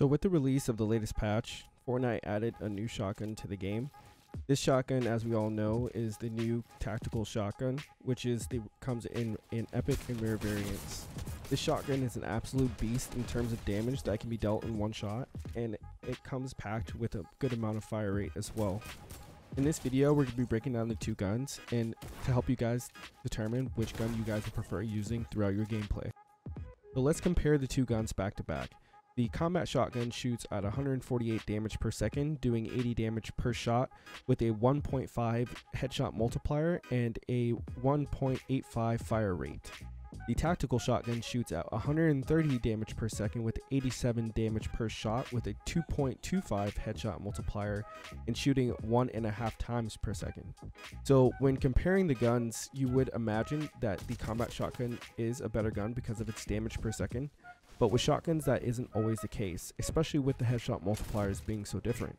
So with the release of the latest patch, Fortnite added a new shotgun to the game. This shotgun, as we all know, is the new tactical shotgun, which is the comes in in epic and rare variants. This shotgun is an absolute beast in terms of damage that can be dealt in one shot, and it comes packed with a good amount of fire rate as well. In this video, we're going to be breaking down the two guns, and to help you guys determine which gun you guys would prefer using throughout your gameplay. So let's compare the two guns back to back. The combat shotgun shoots at 148 damage per second, doing 80 damage per shot with a 1.5 headshot multiplier and a 1.85 fire rate. The tactical shotgun shoots at 130 damage per second with 87 damage per shot with a 2.25 headshot multiplier and shooting one and a half times per second. So when comparing the guns, you would imagine that the combat shotgun is a better gun because of its damage per second. But with shotguns, that isn't always the case, especially with the headshot multipliers being so different.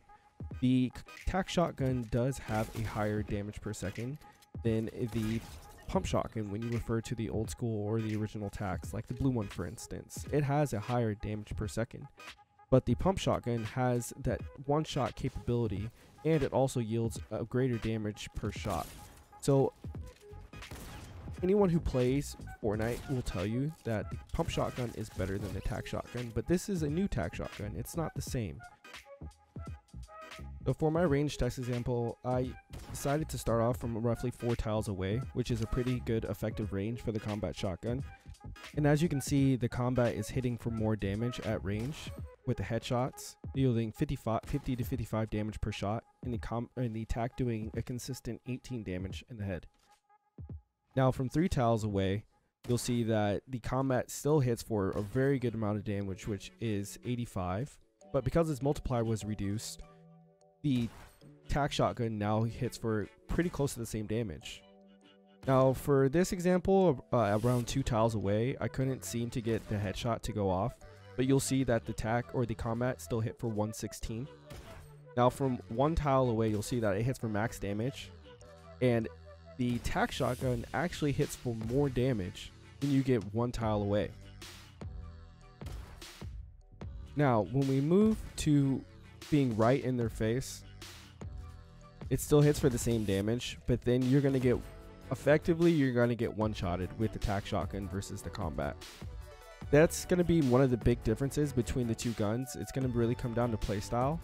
The tac shotgun does have a higher damage per second than the pump shotgun when you refer to the old school or the original tacs, like the blue one for instance. It has a higher damage per second. But the pump shotgun has that one shot capability and it also yields a greater damage per shot. So anyone who plays Fortnite will tell you that the pump shotgun is better than the tac shotgun, but this is a new tac shotgun. It's not the same. So for my range test example, I decided to start off from roughly 4 tiles away, which is a pretty good effective range for the combat shotgun. And as you can see, the combat is hitting for more damage at range with the headshots, yielding 55, 50 to 55 damage per shot, and the, com and the tac doing a consistent 18 damage in the head. Now from 3 tiles away, you'll see that the combat still hits for a very good amount of damage, which is 85. But because its multiplier was reduced, the tac shotgun now hits for pretty close to the same damage. Now for this example, uh, around 2 tiles away, I couldn't seem to get the headshot to go off, but you'll see that the tac or the combat still hit for 116. Now from 1 tile away, you'll see that it hits for max damage, and the tac shotgun actually hits for more damage when you get 1 tile away. Now, when we move to being right in their face, it still hits for the same damage, but then you're going to get, effectively, you're going to get one-shotted with the tac shotgun versus the combat. That's going to be one of the big differences between the two guns. It's going to really come down to playstyle.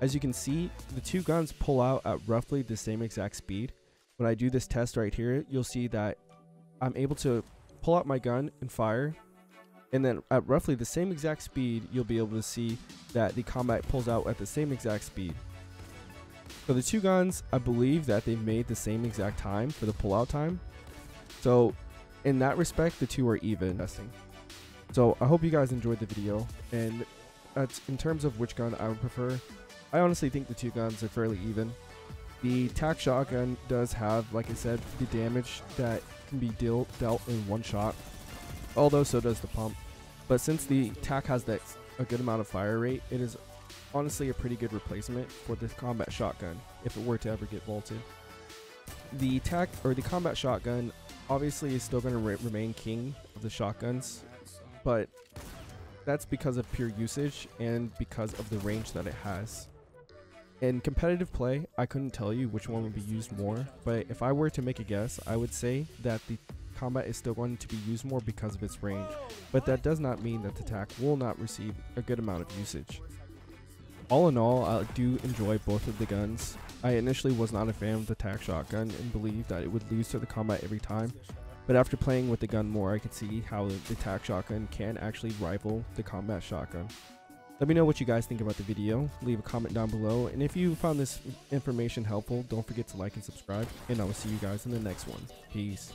As you can see, the two guns pull out at roughly the same exact speed. When I do this test right here, you'll see that I'm able to pull out my gun and fire and then at roughly the same exact speed, you'll be able to see that the combat pulls out at the same exact speed. For the two guns, I believe that they've made the same exact time for the pullout time. So in that respect, the two are even testing. So I hope you guys enjoyed the video. And in terms of which gun I would prefer, I honestly think the two guns are fairly even. The tac shotgun does have, like I said, the damage that can be dealt dealt in one shot although so does the pump. But since the tac has that a good amount of fire rate, it is honestly a pretty good replacement for the combat shotgun if it were to ever get vaulted. The tac or the combat shotgun obviously is still going to re remain king of the shotguns, but that's because of pure usage and because of the range that it has. In competitive play, I couldn't tell you which one would be used more, but if I were to make a guess, I would say that the combat is still going to be used more because of its range, but that does not mean that the tac will not receive a good amount of usage. All in all, I do enjoy both of the guns. I initially was not a fan of the tac shotgun and believed that it would lose to the combat every time, but after playing with the gun more, I could see how the tac shotgun can actually rival the combat shotgun. Let me know what you guys think about the video, leave a comment down below, and if you found this information helpful, don't forget to like and subscribe, and I will see you guys in the next one. Peace.